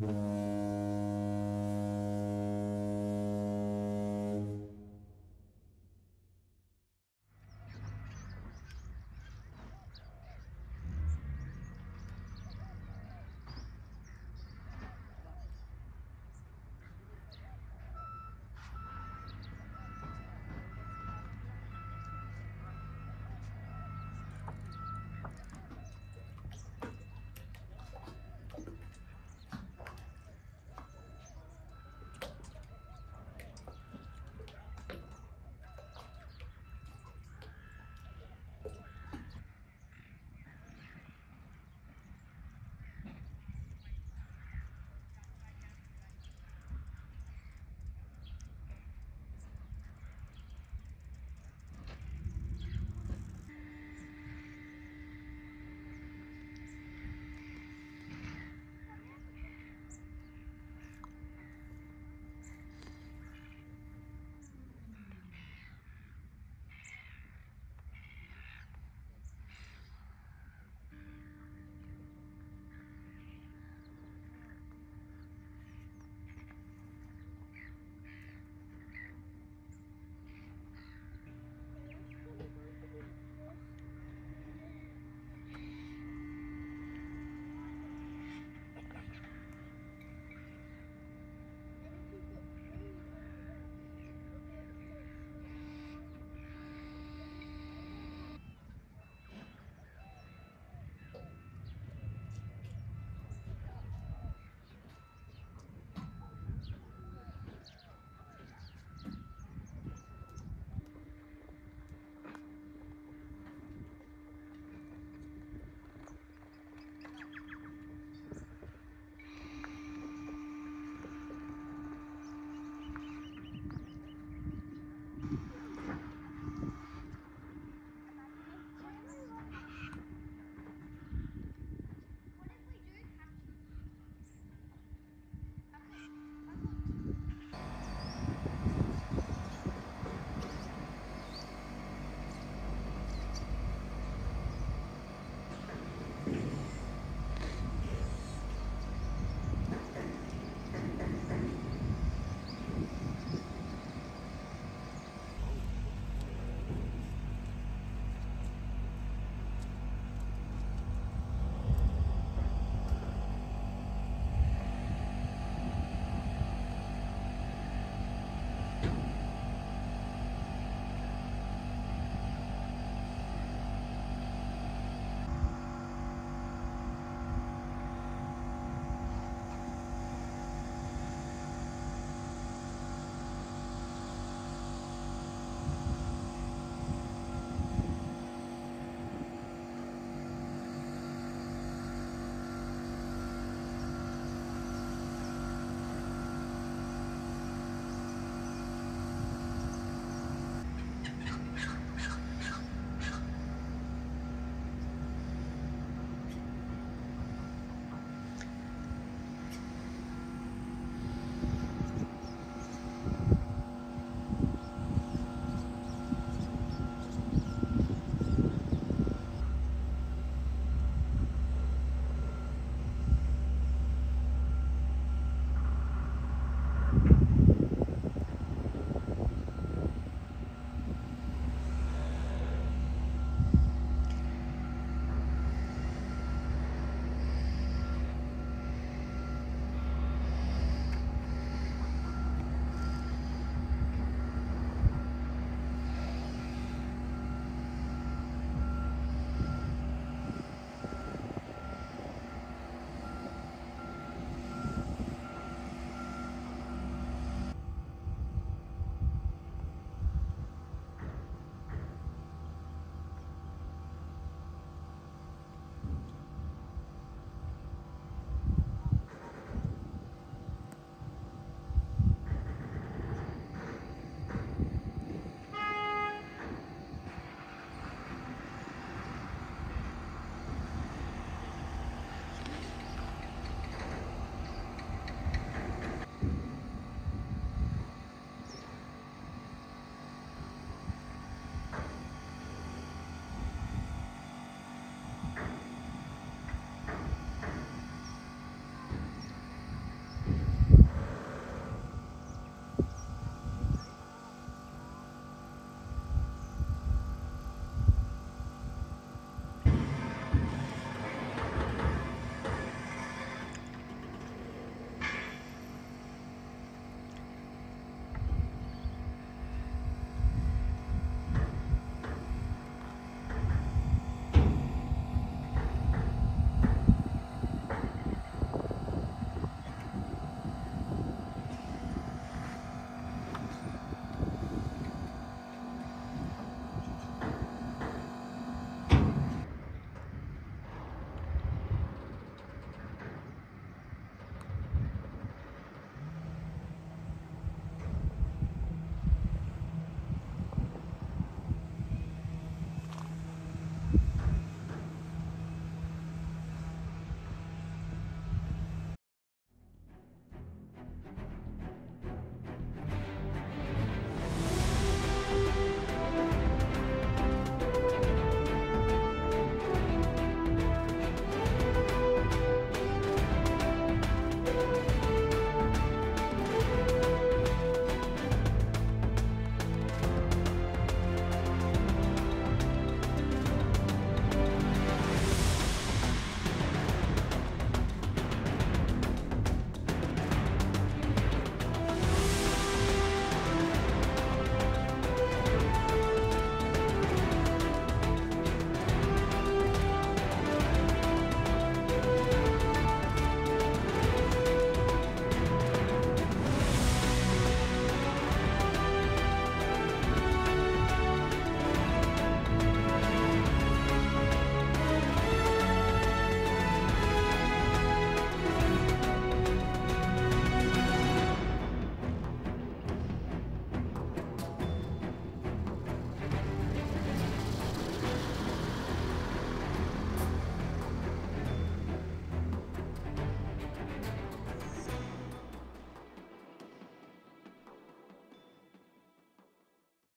Mm-hmm.